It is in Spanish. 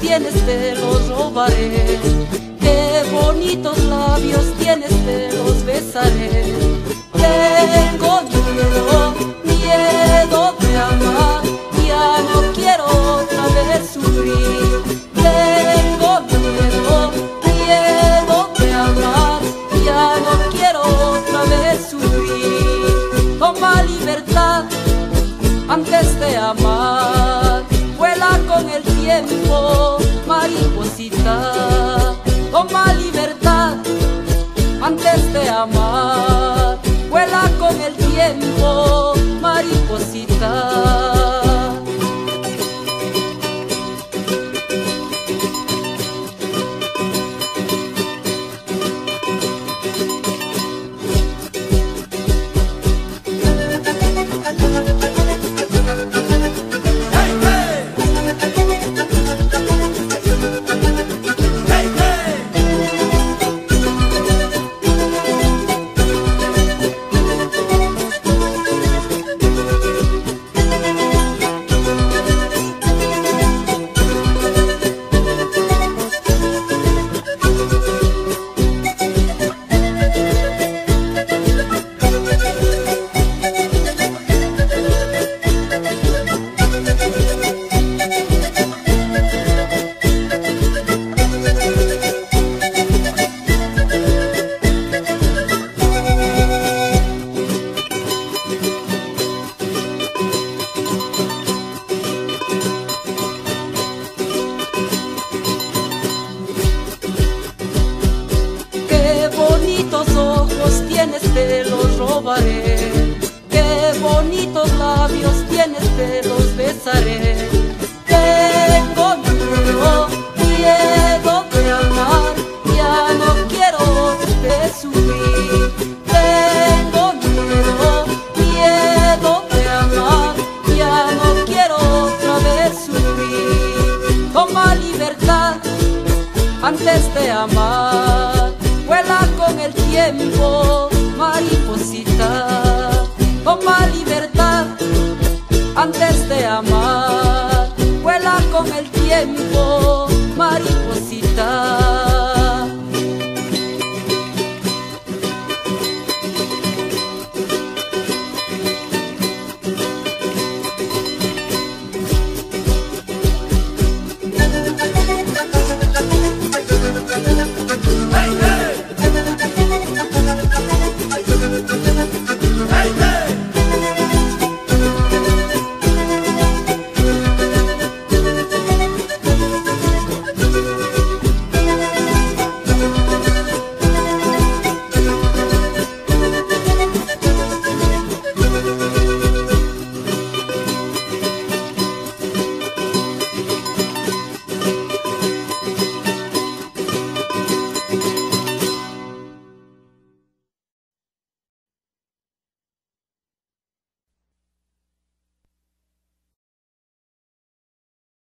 tienes, te los robaré. Qué bonitos labios tienes, te los besaré. Mariposita. Toma libertad antes de amar, vuela con el tiempo, mariposita. Te los robaré. Qué bonitos labios tienes, te los besaré. Tengo miedo, miedo de amar, ya no quiero de sufrir. Tengo miedo, miedo de amar, ya no quiero otra vez sufrir. Toma libertad antes de amar. Vuela con el tiempo, con el tiempo, mariposita.